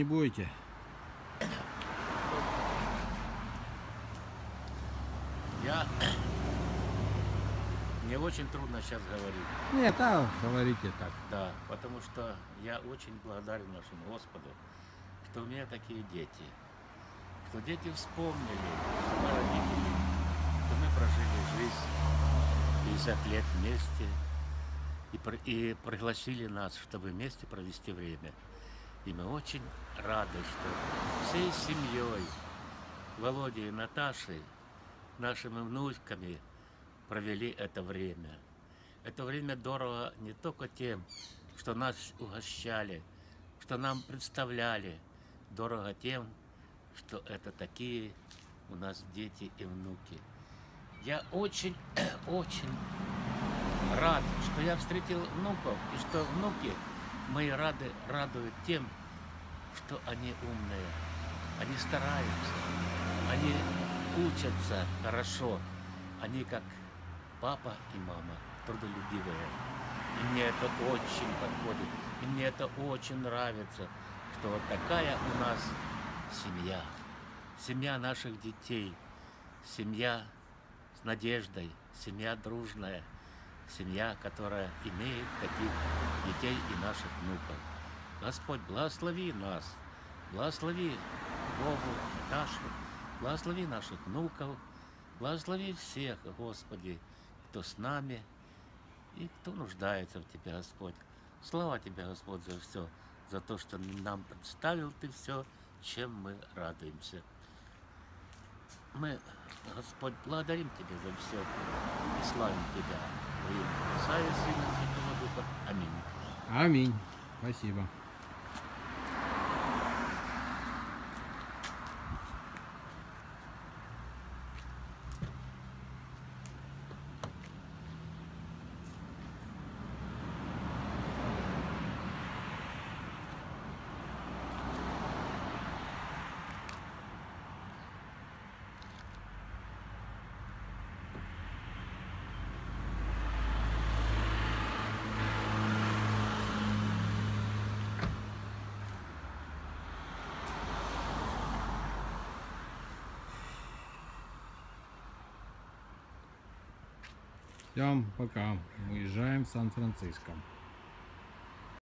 Не будете? Я... Мне очень трудно сейчас говорить, Нет, а говорите так. да, потому что я очень благодарен нашему Господу, что у меня такие дети, что дети вспомнили, что мы родители, что мы прожили жизнь 50 лет вместе и, и пригласили нас, чтобы вместе провести время. И мы очень рады, что всей семьей, Володей и Наташей, нашими внучками провели это время. Это время дорого не только тем, что нас угощали, что нам представляли, дорого тем, что это такие у нас дети и внуки. Я очень, очень рад, что я встретил внуков, и что внуки мои рады, радуют тем, что они умные, они стараются, они учатся хорошо, они как папа и мама трудолюбивые. И мне это очень подходит, и мне это очень нравится, что вот такая у нас семья, семья наших детей, семья с надеждой, семья дружная, семья, которая имеет таких детей и наших внуков. Господь, благослови нас, благослови Богу, Наташу, благослови наших внуков, благослови всех, Господи, кто с нами и кто нуждается в Тебе, Господь. Слава Тебе, Господь, за все, за то, что нам представил Ты все, чем мы радуемся. Мы, Господь, благодарим Тебя за все и славим Тебя. Аминь. Аминь. Спасибо. Всем пока. Уезжаем в Сан-Франциско.